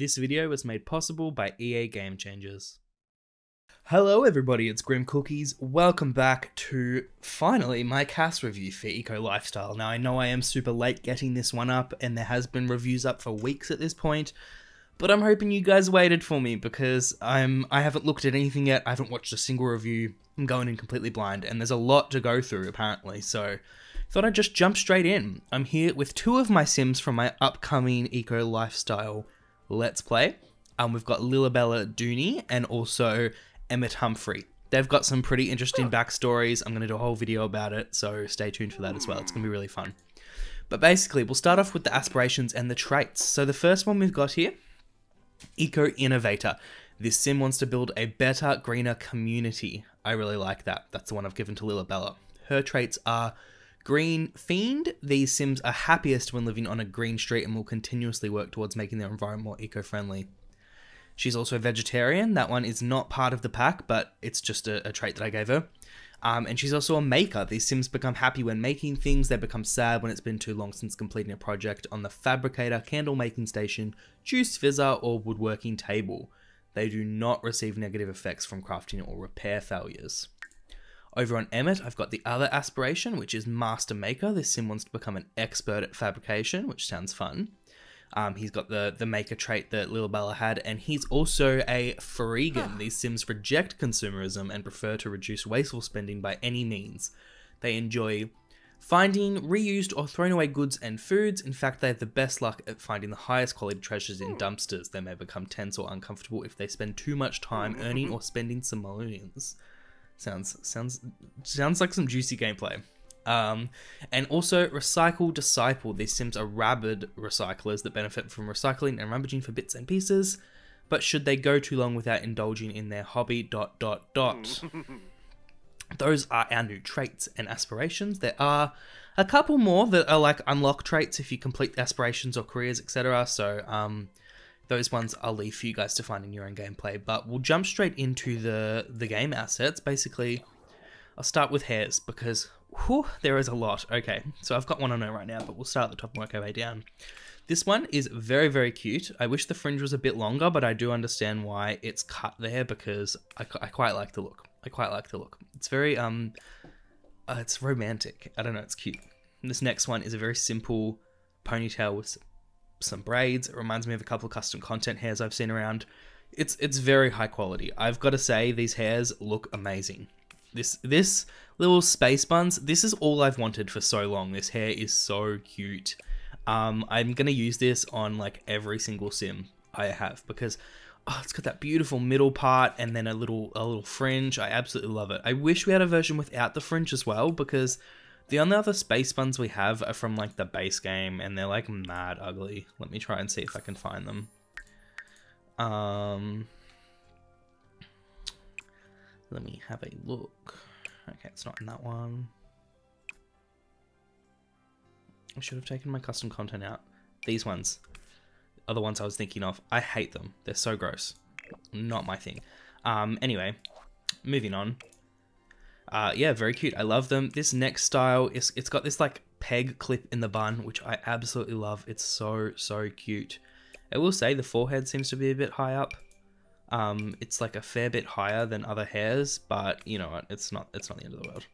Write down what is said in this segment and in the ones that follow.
This video was made possible by EA Game Changers. Hello everybody, it's Grim Cookies. Welcome back to finally my CAS review for Eco Lifestyle. Now I know I am super late getting this one up and there has been reviews up for weeks at this point, but I'm hoping you guys waited for me because I'm I haven't looked at anything yet. I haven't watched a single review. I'm going in completely blind and there's a lot to go through apparently. So thought I'd just jump straight in. I'm here with two of my sims from my upcoming Eco Lifestyle Let's Play. Um, we've got Lilabella Dooney and also Emmett Humphrey. They've got some pretty interesting backstories. I'm going to do a whole video about it, so stay tuned for that as well. It's going to be really fun. But basically, we'll start off with the aspirations and the traits. So the first one we've got here, Eco Innovator. This sim wants to build a better, greener community. I really like that. That's the one I've given to Lilabella. Her traits are Green Fiend. These Sims are happiest when living on a green street and will continuously work towards making their environment more eco friendly. She's also a vegetarian. That one is not part of the pack, but it's just a, a trait that I gave her. Um, and she's also a maker. These Sims become happy when making things, they become sad when it's been too long since completing a project on the fabricator, candle making station, juice fizzer, or woodworking table. They do not receive negative effects from crafting or repair failures. Over on Emmett, I've got the other aspiration, which is Master Maker. This sim wants to become an expert at fabrication, which sounds fun. Um, he's got the the maker trait that Lilabella had, and he's also a freegan. Ah. These sims reject consumerism and prefer to reduce wasteful spending by any means. They enjoy finding reused or thrown away goods and foods. In fact, they have the best luck at finding the highest quality treasures in hmm. dumpsters. They may become tense or uncomfortable if they spend too much time hmm. earning or spending simoleons. Sounds sounds sounds like some juicy gameplay. Um, and also recycle disciple. These sims are rabid recyclers that benefit from recycling and rummaging for bits and pieces. But should they go too long without indulging in their hobby? Dot dot dot. Those are our new traits and aspirations. There are a couple more that are like unlock traits if you complete aspirations or careers, etc. So um, those ones I'll leave for you guys to find in your own gameplay. But we'll jump straight into the the game assets. Basically, I'll start with hairs because whew, there is a lot. Okay, so I've got one on there right now, but we'll start at the top and work our way down. This one is very, very cute. I wish the fringe was a bit longer, but I do understand why it's cut there because I, I quite like the look. I quite like the look. It's very, um, uh, it's romantic. I don't know, it's cute. And this next one is a very simple ponytail with some braids. It reminds me of a couple of custom content hairs I've seen around. It's it's very high quality. I've got to say these hairs look amazing. This this little space buns, this is all I've wanted for so long. This hair is so cute. Um, I'm gonna use this on like every single sim I have because oh, it's got that beautiful middle part and then a little a little fringe. I absolutely love it. I wish we had a version without the fringe as well because the only other space buns we have are from like the base game and they're like mad ugly. Let me try and see if I can find them. Um, let me have a look. Okay, it's not in that one. I should have taken my custom content out. These ones are the ones I was thinking of. I hate them. They're so gross. Not my thing. Um, anyway, moving on. Uh, yeah, very cute. I love them. This next style is it's got this like peg clip in the bun, which I absolutely love. It's so so cute. I will say the forehead seems to be a bit high up. Um, it's like a fair bit higher than other hairs, but you know what? It's not it's not the end of the world.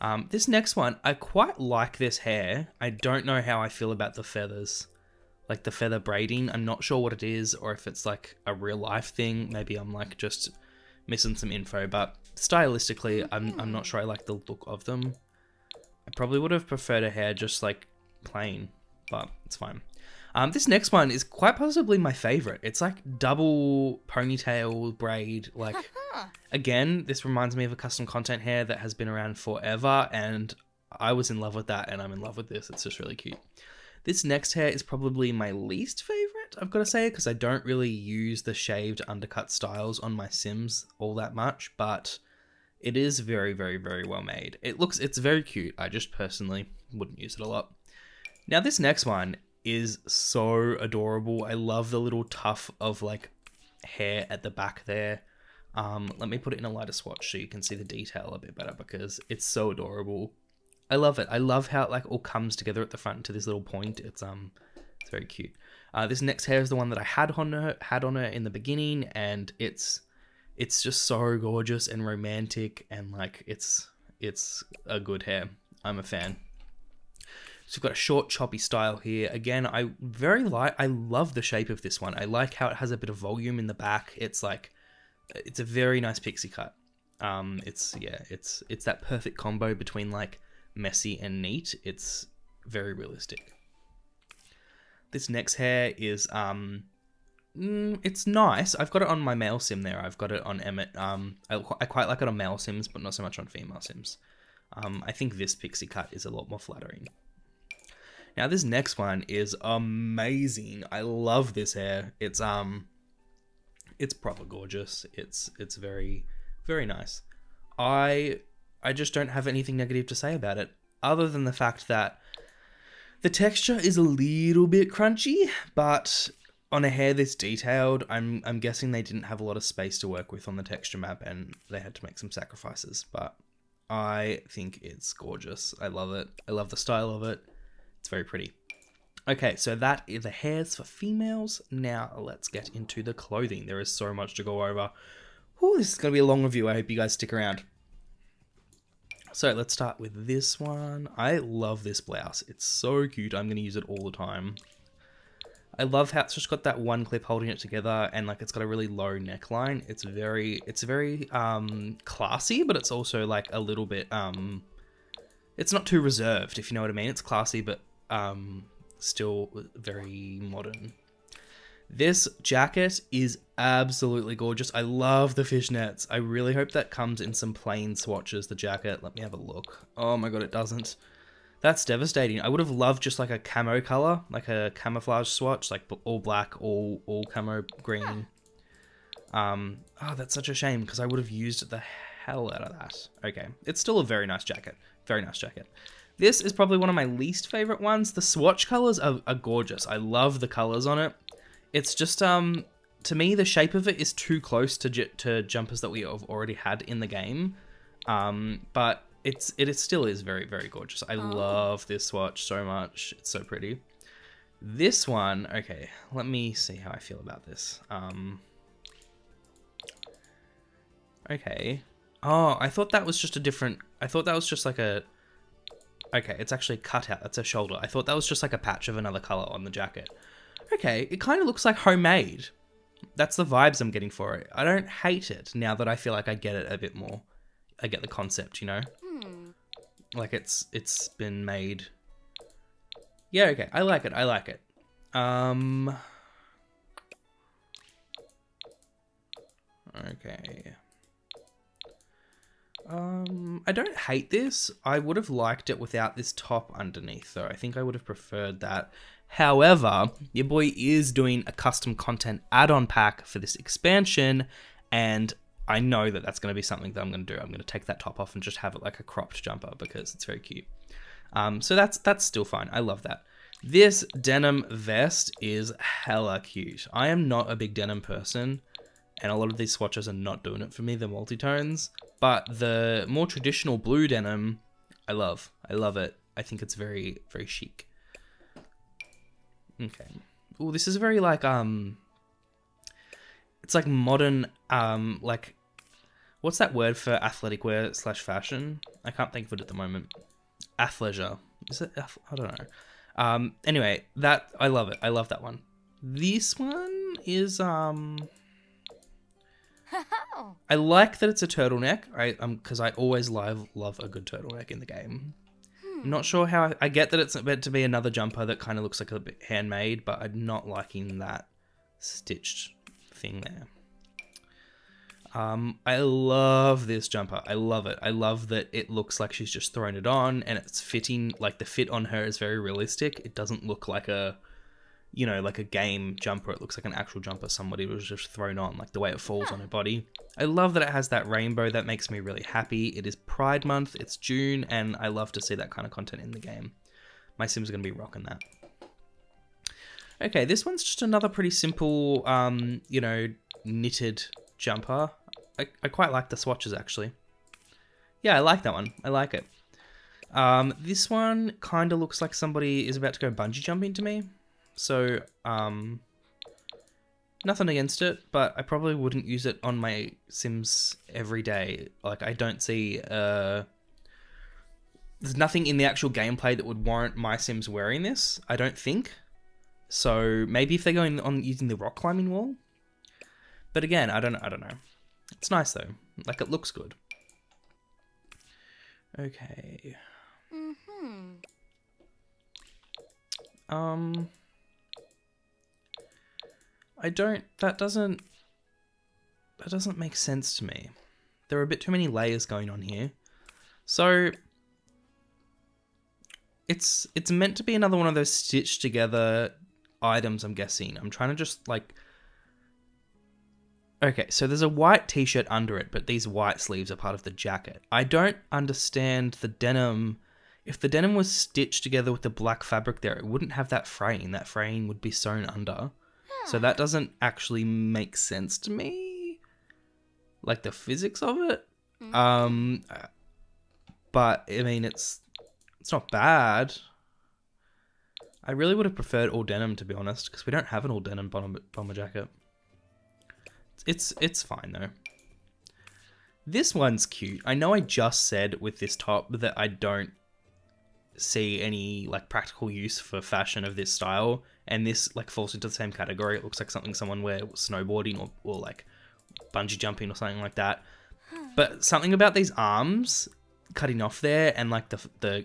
Um, this next one, I quite like this hair. I don't know how I feel about the feathers, like the feather braiding. I'm not sure what it is, or if it's like a real life thing. Maybe I'm like just missing some info, but stylistically, I'm, I'm not sure I like the look of them. I probably would have preferred a hair just like plain, but it's fine. Um, this next one is quite possibly my favorite. It's like double ponytail braid. Like, again, this reminds me of a custom content hair that has been around forever, and I was in love with that, and I'm in love with this. It's just really cute. This next hair is probably my least favorite, I've got to say, because I don't really use the shaved undercut styles on my Sims all that much, but it is very, very, very well made. It looks, it's very cute. I just personally wouldn't use it a lot. Now, this next one is so adorable. I love the little tuft of like hair at the back there. Um, let me put it in a lighter swatch so you can see the detail a bit better because it's so adorable. I love it. I love how it like all comes together at the front to this little point. It's um, it's very cute. Uh, this next hair is the one that I had on her had on her in the beginning, and it's it's just so gorgeous and romantic, and like it's it's a good hair. I'm a fan. So we've got a short, choppy style here. Again, I very like. I love the shape of this one. I like how it has a bit of volume in the back. It's like, it's a very nice pixie cut. Um, it's yeah, it's it's that perfect combo between like messy and neat. It's very realistic. This next hair is um, mm, it's nice. I've got it on my male sim there. I've got it on Emmett. Um, I, I quite like it on male sims, but not so much on female sims. Um, I think this pixie cut is a lot more flattering. Now this next one is amazing. I love this hair. It's um it's proper gorgeous. It's it's very very nice. I I just don't have anything negative to say about it other than the fact that the texture is a little bit crunchy, but on a hair this detailed, I'm I'm guessing they didn't have a lot of space to work with on the texture map and they had to make some sacrifices, but I think it's gorgeous. I love it. I love the style of it. It's very pretty. Okay, so that is the hairs for females. Now let's get into the clothing. There is so much to go over. Ooh, this is going to be a long review. I hope you guys stick around. So let's start with this one. I love this blouse. It's so cute. I'm going to use it all the time. I love how it's just got that one clip holding it together and like it's got a really low neckline. It's very it's very um classy, but it's also like a little bit um it's not too reserved, if you know what I mean. It's classy but um, still very modern. This jacket is absolutely gorgeous. I love the fishnets. I really hope that comes in some plain swatches, the jacket. Let me have a look. Oh my god, it doesn't. That's devastating. I would have loved just like a camo color, like a camouflage swatch, like all black, all all camo green. Um, oh, that's such a shame because I would have used the hell out of that. Okay, it's still a very nice jacket. Very nice jacket. This is probably one of my least favorite ones. The swatch colors are, are gorgeous. I love the colors on it. It's just, um, to me, the shape of it is too close to, to jumpers that we have already had in the game. Um, but it's, it is still is very, very gorgeous. I oh. love this swatch so much. It's so pretty. This one, okay, let me see how I feel about this. Um, okay. Oh, I thought that was just a different, I thought that was just like a, Okay, it's actually cut out. That's a shoulder. I thought that was just like a patch of another color on the jacket. Okay, it kind of looks like homemade. That's the vibes I'm getting for it. I don't hate it now that I feel like I get it a bit more. I get the concept, you know? Hmm. Like it's it's been made. Yeah, okay. I like it. I like it. Um Okay. Um, I don't hate this. I would have liked it without this top underneath, though. I think I would have preferred that. However, your boy is doing a custom content add-on pack for this expansion, and I know that that's going to be something that I'm going to do. I'm going to take that top off and just have it like a cropped jumper because it's very cute. Um, so that's that's still fine. I love that. This denim vest is hella cute. I am not a big denim person, and a lot of these swatches are not doing it for me, the multi-tones. But the more traditional blue denim, I love. I love it. I think it's very, very chic. Okay. Oh, this is very like, um, it's like modern, um, like, what's that word for athletic wear slash fashion? I can't think of it at the moment. Athleisure. Is it? I don't know. Um, anyway, that, I love it. I love that one. This one is, um, I like that it's a turtleneck. I um because I always love love a good turtleneck in the game. Not sure how I, I, get that it's meant to be another jumper that kind of looks like a bit handmade, but I'm not liking that stitched thing there. Um, I love this jumper. I love it. I love that it looks like she's just thrown it on and it's fitting, like the fit on her is very realistic. It doesn't look like a you know, like a game jumper. It looks like an actual jumper somebody was just thrown on, like the way it falls on her body. I love that it has that rainbow. That makes me really happy. It is Pride Month. It's June, and I love to see that kind of content in the game. My Sims are going to be rocking that. Okay, this one's just another pretty simple, um, you know, knitted jumper. I, I quite like the swatches, actually. Yeah, I like that one. I like it. Um, this one kind of looks like somebody is about to go bungee jumping to me. So, um, nothing against it, but I probably wouldn't use it on my Sims every day. Like, I don't see, uh, there's nothing in the actual gameplay that would warrant my Sims wearing this, I don't think. So, maybe if they're going on using the rock climbing wall. But again, I don't I don't know. It's nice though. Like it looks good. Okay. Mm-hmm. Um I don't that doesn't that doesn't make sense to me. There are a bit too many layers going on here. So it's it's meant to be another one of those stitched together items, I'm guessing. I'm trying to just like Okay, so there's a white t-shirt under it, but these white sleeves are part of the jacket. I don't understand the denim. If the denim was stitched together with the black fabric there, it wouldn't have that fraying. That fraying would be sewn under. So that doesn't actually make sense to me. Like the physics of it. Um but I mean it's it's not bad. I really would have preferred all denim to be honest, because we don't have an all denim bomber, bomber jacket. It's it's fine though. This one's cute. I know I just said with this top that I don't see any like practical use for fashion of this style, and this like falls into the same category. It looks like something someone wear snowboarding or, or like bungee jumping or something like that. Hmm. But something about these arms cutting off there and like the the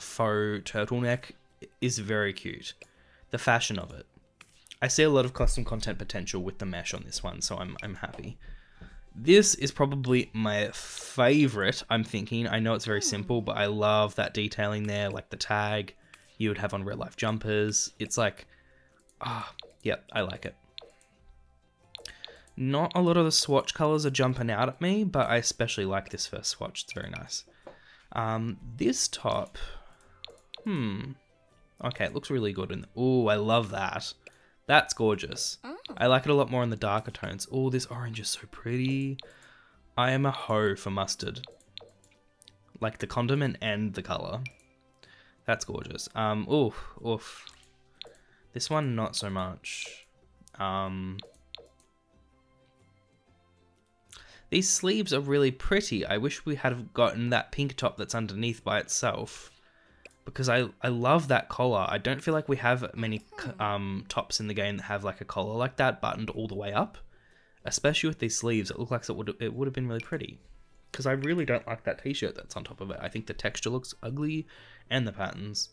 faux turtleneck is very cute. The fashion of it. I see a lot of custom content potential with the mesh on this one, so I'm I'm happy. This is probably my favorite. I'm thinking. I know it's very hmm. simple, but I love that detailing there, like the tag you would have on real life jumpers. It's like, ah, yep, I like it. Not a lot of the swatch colors are jumping out at me, but I especially like this first swatch. It's very nice. Um, this top, hmm, okay, it looks really good. And oh, I love that. That's gorgeous. I like it a lot more in the darker tones. Oh, this orange is so pretty. I am a hoe for mustard. Like the condiment and the color. That's gorgeous. Um, oof, oof. This one, not so much. Um, these sleeves are really pretty. I wish we had gotten that pink top that's underneath by itself because I I love that collar. I don't feel like we have many um tops in the game that have like a collar like that buttoned all the way up, especially with these sleeves. It looks like it would it would have been really pretty. Because I really don't like that t-shirt that's on top of it. I think the texture looks ugly, and the patterns.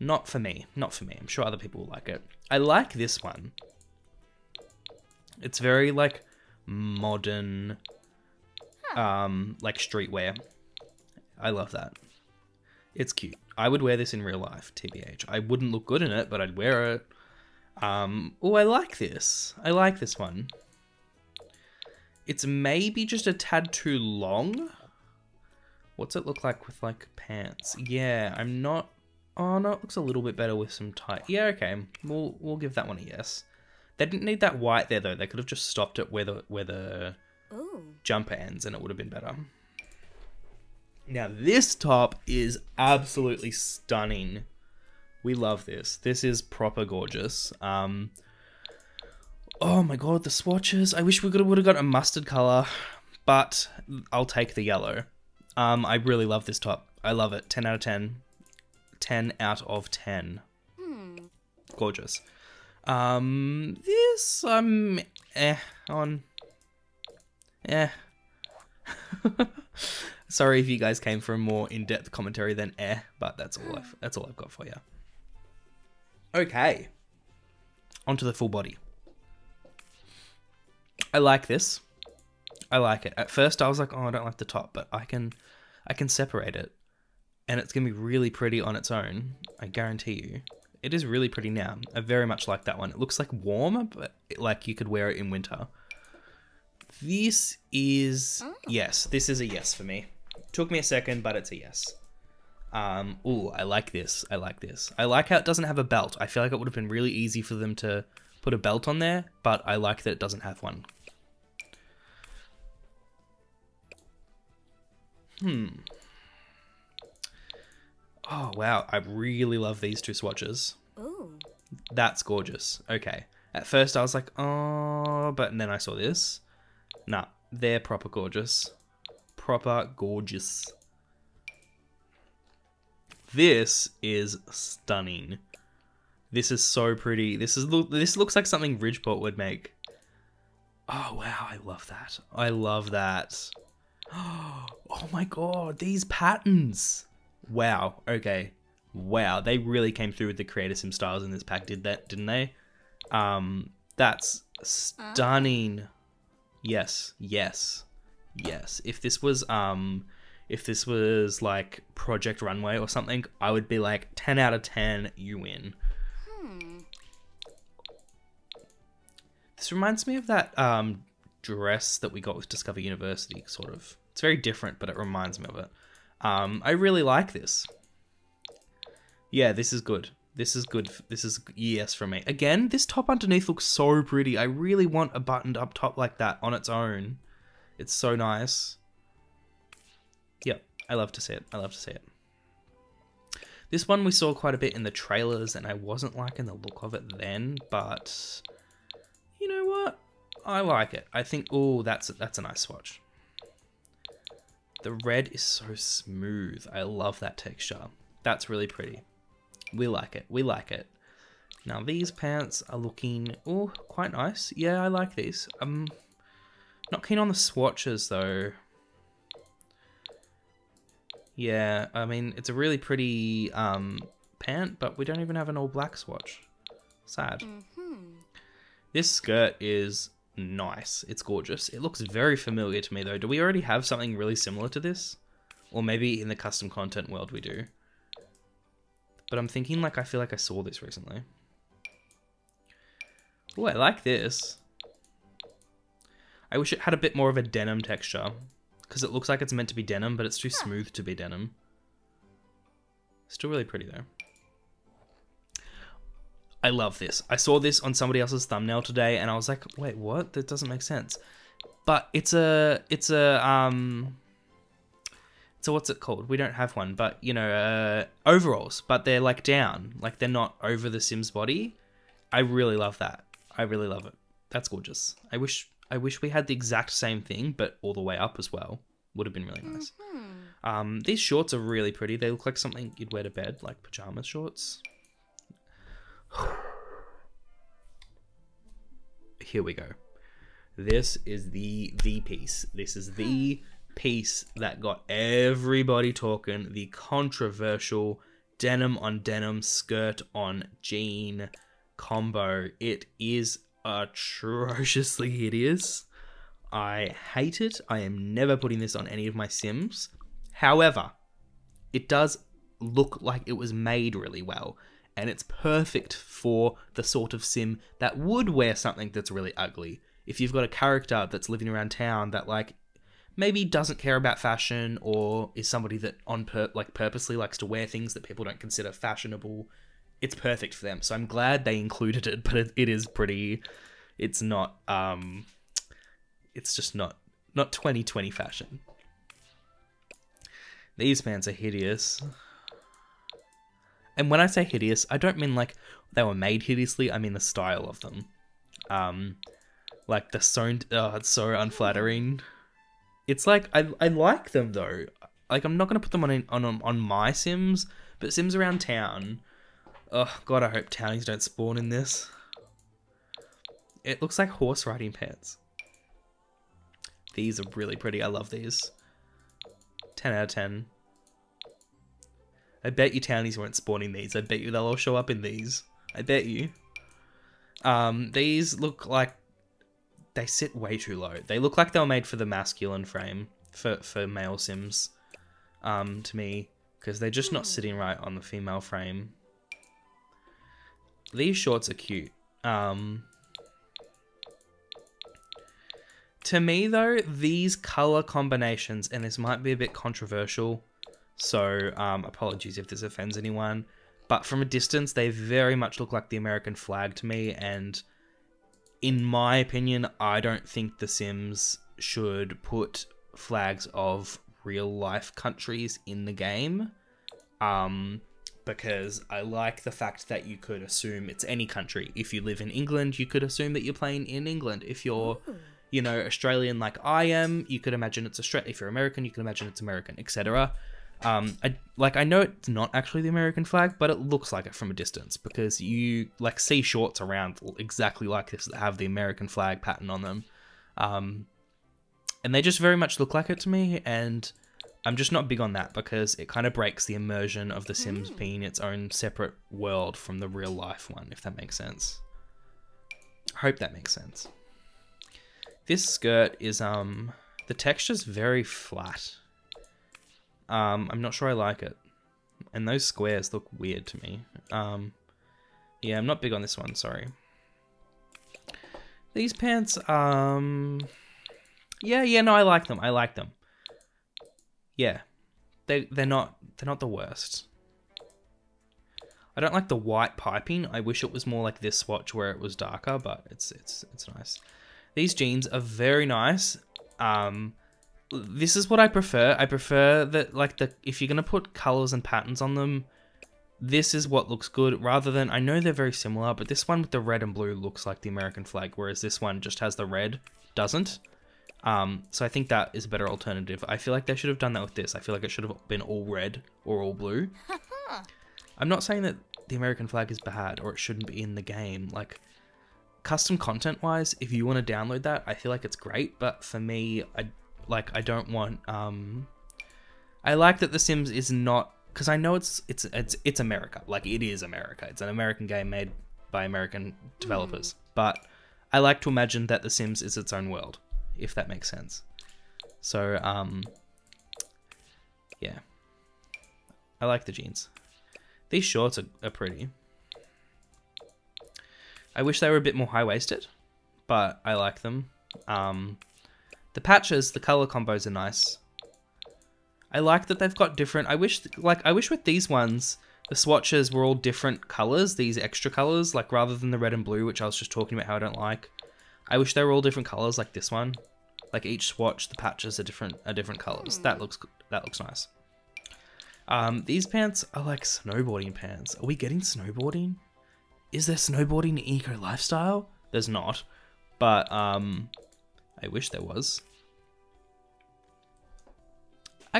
Not for me. Not for me. I'm sure other people will like it. I like this one. It's very like modern, um, like streetwear. I love that. It's cute. I would wear this in real life, TBH. I wouldn't look good in it, but I'd wear it. Um, oh, I like this. I like this one. It's maybe just a tad too long. What's it look like with like pants? Yeah, I'm not. Oh no, it looks a little bit better with some tight. Yeah, okay. We'll we'll give that one a yes. They didn't need that white there though. They could have just stopped it where the where the Ooh. jumper ends, and it would have been better. Now this top is absolutely stunning. We love this. This is proper gorgeous. Um, oh my god, the swatches. I wish we could would have got a mustard color, but I'll take the yellow. Um, I really love this top. I love it. 10 out of 10. 10 out of 10. Hmm. Gorgeous. Um, this, um, eh, on. Eh. Sorry if you guys came for a more in-depth commentary than eh, but that's all I've, that's all I've got for you. Okay. Onto the full body. I like this. I like it. At first I was like, "Oh, I don't like the top," but I can I can separate it. And it's going to be really pretty on its own. I guarantee you. It is really pretty now. I very much like that one. It looks like warmer, but like you could wear it in winter. This is yes, this is a yes for me. Took me a second, but it's a yes. Um, ooh, I like this. I like this. I like how it doesn't have a belt. I feel like it would have been really easy for them to put a belt on there, but I like that it doesn't have one. Hmm. Oh, wow. I really love these two swatches. Ooh. That's gorgeous. Okay. At first I was like, oh, but then I saw this. Nah, they're proper gorgeous. Proper gorgeous. This is stunning. This is so pretty. This is this looks like something Bridgeport would make. Oh wow, I love that. I love that. Oh my god, these patterns. Wow, okay. Wow, they really came through with the creator sim styles in this pack, did that, didn't they? Um, that's stunning. Yes, yes, yes. If this was um, if this was like Project Runway or something, I would be like ten out of ten. You win. Hmm. This reminds me of that um dress that we got with Discover University. Sort of. It's very different, but it reminds me of it. Um, I really like this. Yeah, this is good. This is good. This is yes for me. Again, this top underneath looks so pretty. I really want a buttoned up top like that on its own. It's so nice. Yep, I love to see it. I love to see it. This one we saw quite a bit in the trailers, and I wasn't liking the look of it then, but you know what? I like it. I think, oh, that's that's a nice swatch. The red is so smooth. I love that texture. That's really pretty. We like it. We like it. Now these pants are looking oh quite nice. Yeah, I like these. I'm not keen on the swatches though. Yeah, I mean it's a really pretty um, pant, but we don't even have an all black swatch. Sad. Mm -hmm. This skirt is nice. It's gorgeous. It looks very familiar to me though. Do we already have something really similar to this? Or maybe in the custom content world we do. But I'm thinking like I feel like I saw this recently. Oh, I like this. I wish it had a bit more of a denim texture. Because it looks like it's meant to be denim, but it's too smooth to be denim. Still really pretty though. I love this. I saw this on somebody else's thumbnail today and I was like, wait, what? That doesn't make sense. But it's a, it's a, um, so what's it called? We don't have one, but you know, uh, overalls, but they're like down, like they're not over the Sims body. I really love that. I really love it. That's gorgeous. I wish I wish we had the exact same thing, but all the way up as well. Would have been really nice. Mm-hmm. Um, these shorts are really pretty. They look like something you'd wear to bed, like pajama shorts. Here we go. This is the the piece. This is the piece that got everybody talking the controversial denim on denim skirt on jean combo. It is atrociously hideous. I hate it. I am never putting this on any of my Sims. However, it does look like it was made really well, and it's perfect for the sort of Sim that would wear something that's really ugly. If you've got a character that's living around town that like maybe doesn't care about fashion or is somebody that on pur- like purposely likes to wear things that people don't consider fashionable it's perfect for them. So i'm glad they included it but it, it is pretty it's not um it's just not not 2020 fashion. These pants are hideous and when i say hideous i don't mean like they were made hideously i mean the style of them um like the sewn oh it's so unflattering it's like I I like them though. Like I'm not gonna put them on on on my Sims, but Sims around town. Oh god, I hope townies don't spawn in this. It looks like horse riding pants. These are really pretty. I love these. 10 out of 10. I bet you townies weren't spawning these. I bet you they'll all show up in these. I bet you. Um, these look like they sit way too low. They look like they were made for the masculine frame for for male sims, um, to me, because they're just not hmm. sitting right on the female frame. These shorts are cute. Um, to me though, these color combinations, and this might be a bit controversial, so um, apologies if this offends anyone, but from a distance, they very much look like the American flag to me, and in my opinion, I don't think The Sims should put flags of real life countries in the game. Um, because I like the fact that you could assume it's any country. If you live in England, you could assume that you're playing in England. If you're, you know, Australian like I am, you could imagine it's Australia. If you're American, you can imagine it's American, etc. Um, I like I know it's not actually the American flag, but it looks like it from a distance because you like see shorts around exactly like this that have the American flag pattern on them, um, and they just very much look like it to me. And I'm just not big on that because it kind of breaks the immersion of The Sims being its own separate world from the real life one, if that makes sense. I hope that makes sense. This skirt is um the texture's very flat. Um, I'm not sure I like it. And those squares look weird to me. Um, yeah, I'm not big on this one, sorry. These pants, um... Yeah, yeah, no, I like them. I like them. Yeah. They, they're not, they're not the worst. I don't like the white piping. I wish it was more like this swatch where it was darker, but it's, it's, it's nice. These jeans are very nice. Um, this is what I prefer. I prefer that like the if you're gonna put colors and patterns on them, this is what looks good rather than I know they're very similar, but this one with the red and blue looks like the American flag, whereas this one just has the red, doesn't. Um, so I think that is a better alternative. I feel like they should have done that with this. I feel like it should have been all red or all blue. I'm not saying that the American flag is bad or it shouldn't be in the game. Like custom content wise, if you want to download that, I feel like it's great, but for me, I like I don't want um I like that The Sims is not because I know it's it's it's it's America. Like it is America. It's an American game made by American developers. Mm. But I like to imagine that The Sims is its own world, if that makes sense. So um yeah. I like the jeans. These shorts are, are pretty. I wish they were a bit more high-waisted, but I like them. Um, the patches, the color combos are nice. I like that they've got different. I wish, like, I wish with these ones, the swatches were all different colors, these extra colors, like rather than the red and blue, which I was just talking about how I don't like. I wish they were all different colors, like this one. Like each swatch, the patches are different, are different colors. That looks, that looks nice. Um, these pants are like snowboarding pants. Are we getting snowboarding? Is there snowboarding Eco Lifestyle? There's not, but um, I wish there was.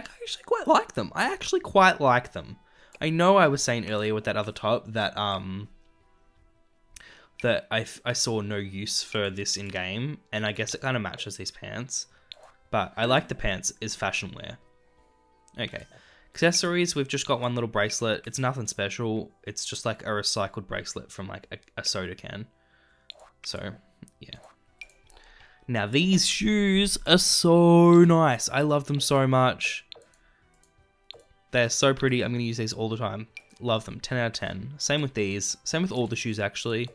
I actually quite like them. I actually quite like them. I know I was saying earlier with that other top that um that I, I saw no use for this in game, and I guess it kind of matches these pants. But I like the pants as fashion wear. Okay. Accessories, we've just got one little bracelet. It's nothing special. It's just like a recycled bracelet from like a, a soda can. So, yeah. Now these shoes are so nice. I love them so much. They're so pretty. I'm going to use these all the time. Love them. 10 out of 10. Same with these. Same with all the shoes, actually.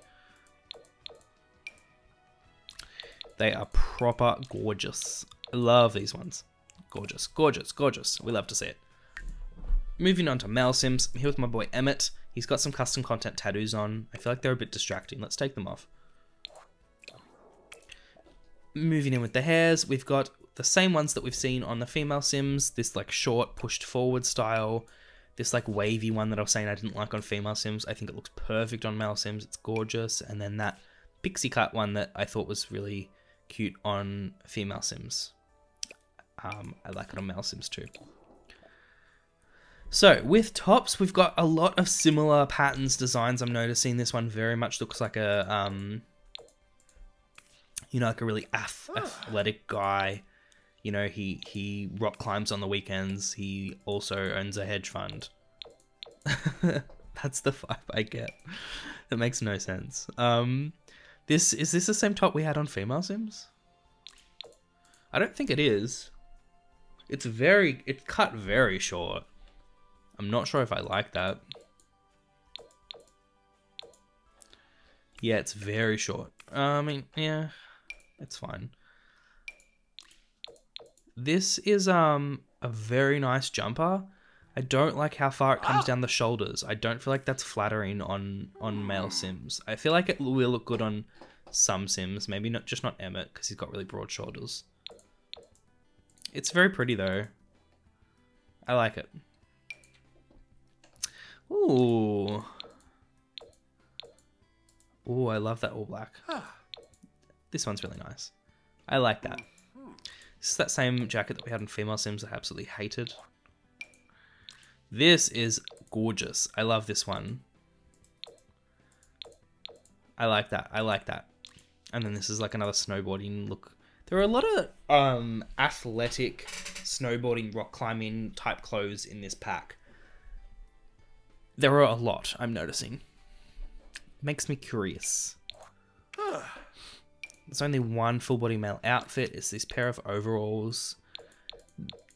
They are proper gorgeous. I love these ones. Gorgeous, gorgeous, gorgeous. We love to see it. Moving on to Male Sims. I'm here with my boy Emmett. He's got some custom content tattoos on. I feel like they're a bit distracting. Let's take them off. Moving in with the hairs, we've got the same ones that we've seen on the female Sims, this like short pushed forward style, this like wavy one that I was saying I didn't like on female Sims. I think it looks perfect on male Sims, it's gorgeous. And then that pixie cut one that I thought was really cute on female Sims. Um, I like it on male Sims too. So with tops, we've got a lot of similar patterns, designs. I'm noticing this one very much looks like a um, you know, like a really ath- athletic guy. You know, he he rock climbs on the weekends. He also owns a hedge fund. That's the vibe I get. That makes no sense. Um, this is this the same top we had on female Sims? I don't think it is. It's very it's cut very short. I'm not sure if I like that. Yeah, it's very short. Uh, I mean, yeah. It's fine. This is um a very nice jumper. I don't like how far it comes down the shoulders. I don't feel like that's flattering on on male Sims. I feel like it will look good on some Sims, maybe not just not Emmett because he's got really broad shoulders. It's very pretty though. I like it. Ooh. Ooh, I love that all black. This one's really nice. I like that. Is that same jacket that we had in Female Sims I absolutely hated. This is gorgeous. I love this one. I like that. I like that. And then this is like another snowboarding look. There are a lot of um, athletic snowboarding, rock climbing type clothes in this pack. There are a lot, I'm noticing. Makes me curious. There's only one full body male outfit. It's this pair of overalls.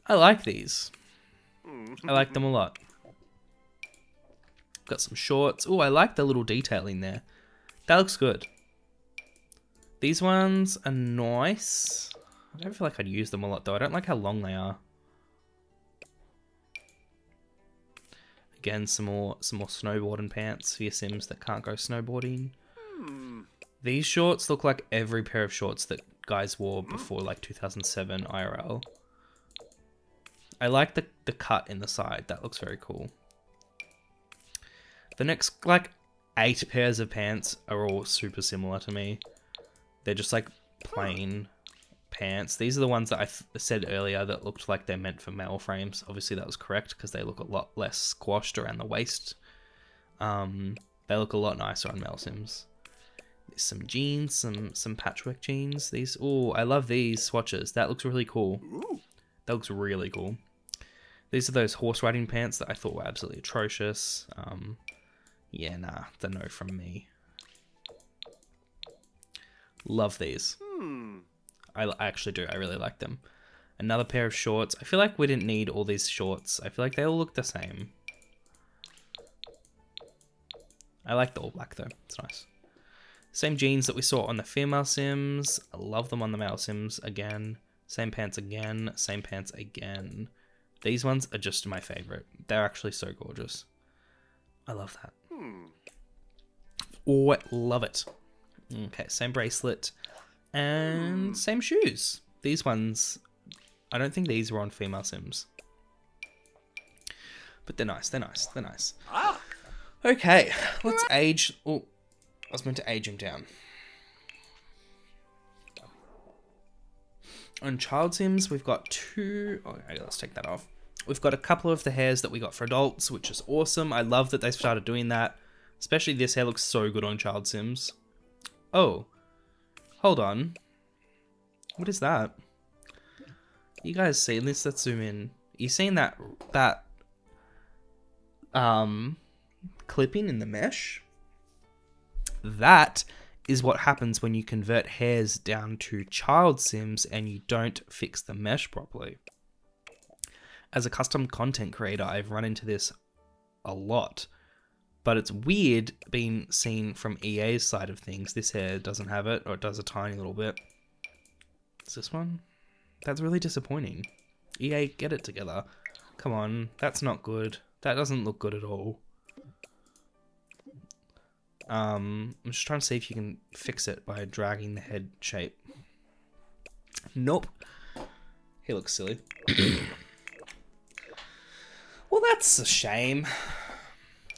I like these. I like them a lot. Got some shorts. Oh, I like the little detailing there. That looks good. These ones are nice. I don't feel like I'd use them a lot though. I don't like how long they are. Again, some more some more snowboarding pants for your Sims that can't go snowboarding. Hmm. These shorts look like every pair of shorts that guys wore before like 2007 IRL. I like the, the cut in the side. That looks very cool. The next like eight pairs of pants are all super similar to me. They're just like plain pants. These are the ones that I said earlier that looked like they're meant for male frames. Obviously that was correct because they look a lot less squashed around the waist. Um, they look a lot nicer on male sims. Some jeans, some some patchwork jeans. These, oh, I love these swatches. That looks really cool. That looks really cool. These are those horse riding pants that I thought were absolutely atrocious. Um, yeah, nah, the no from me. Love these. I, I actually do. I really like them. Another pair of shorts. I feel like we didn't need all these shorts. I feel like they all look the same. I like the all black though. It's nice. Same jeans that we saw on the female sims. I love them on the male sims again. Same pants again. Same pants again. These ones are just my favorite. They're actually so gorgeous. I love that. Oh, love it. Hmm. Okay, same bracelet and same shoes. These ones, I don't think these were on female sims. But they're nice, they're nice, they're nice. Ah! Okay, let's age. Oh, I was meant to age him down. On child sims, we've got two. Okay, let's take that off. We've got a couple of the hairs that we got for adults, which is awesome. I love that they started doing that. Especially this hair looks so good on child sims. Oh, hold on. What is that? You guys seen this? Let's zoom in. You seen that that um clipping in the mesh? That is what happens when you convert hairs down to child sims and you don't fix the mesh properly. As a custom content creator, I've run into this a lot. But it's weird being seen from EA's side of things. This hair doesn't have it, or it does a tiny little bit. Is this one? That's really disappointing. EA, get it together. Come on, that's not good. That doesn't look good at all. Um, I'm just trying to see if you can fix it by dragging the head shape. Nope. He looks silly. well, that's a shame.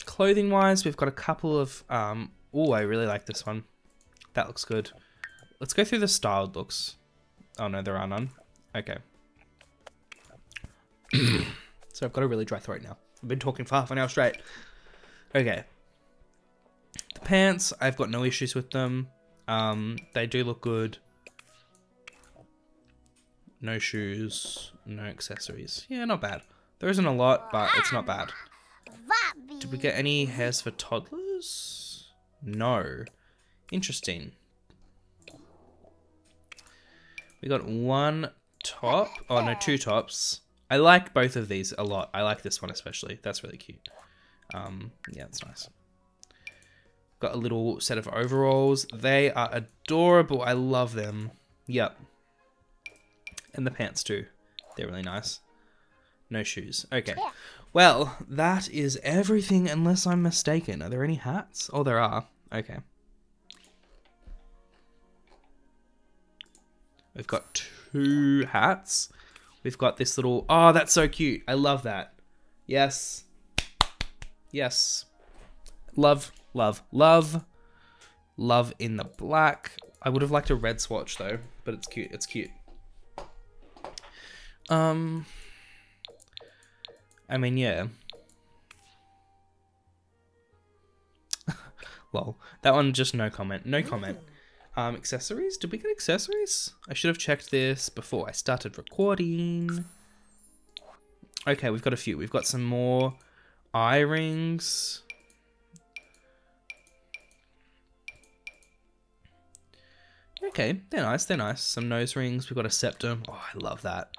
Clothing wise, we've got a couple of. Um, oh, I really like this one. That looks good. Let's go through the styled looks. Oh no, there are none. Okay. so I've got a really dry throat now. I've been talking for half an hour straight. Okay. Pants, I've got no issues with them. Um, they do look good. No shoes, no accessories. Yeah, not bad. There isn't a lot, but it's not bad. Did we get any hairs for toddlers? No. Interesting. We got one top. Oh, no, two tops. I like both of these a lot. I like this one especially. That's really cute. Um, yeah, that's nice. Got a little set of overalls. They are adorable. I love them. Yep. And the pants too. They're really nice. No shoes. Okay. Well, that is everything unless I'm mistaken. Are there any hats? Oh, there are. Okay. We've got two hats. We've got this little... Oh, that's so cute. I love that. Yes. Yes. Love, love, love. Love in the black. I would have liked a red swatch though, but it's cute. It's cute. Um, I mean, yeah. Lol. That one just no comment. No comment. Um, accessories? Did we get accessories? I should have checked this before I started recording. Okay, we've got a few. We've got some more eye rings. Okay, they're nice, they're nice. Some nose rings. We've got a septum. Oh, I love that.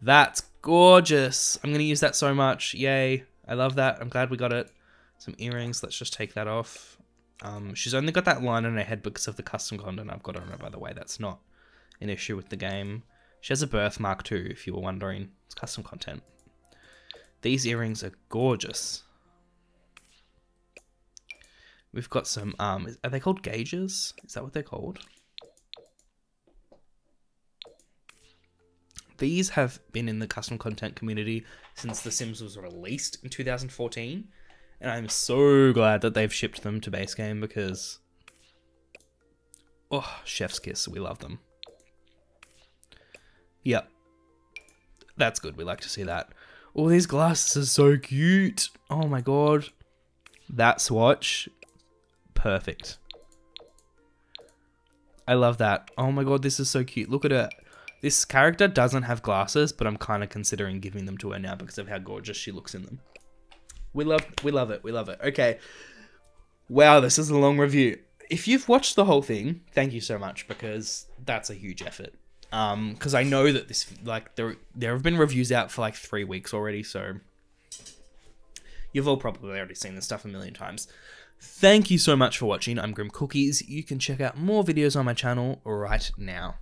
That's gorgeous. I'm going to use that so much. Yay. I love that. I'm glad we got it. Some earrings. Let's just take that off. Um, she's only got that line on her head because of the custom content I've got on her, by the way. That's not an issue with the game. She has a birthmark too, if you were wondering. It's custom content. These earrings are gorgeous. We've got some, um, are they called gauges? Is that what they're called? These have been in the custom content community since The Sims was released in 2014 and I'm so glad that they've shipped them to base game because oh, chef's kiss, we love them. Yep. That's good. We like to see that. Oh, these glasses are so cute. Oh my god. That swatch perfect. I love that. Oh my god, this is so cute. Look at it. This character doesn't have glasses, but I'm kind of considering giving them to her now because of how gorgeous she looks in them. We love we love it. We love it. Okay. Wow, this is a long review. If you've watched the whole thing, thank you so much because that's a huge effort. Um, because I know that this like there there have been reviews out for like three weeks already, so you've all probably already seen this stuff a million times. Thank you so much for watching. I'm Grim Cookies. You can check out more videos on my channel right now.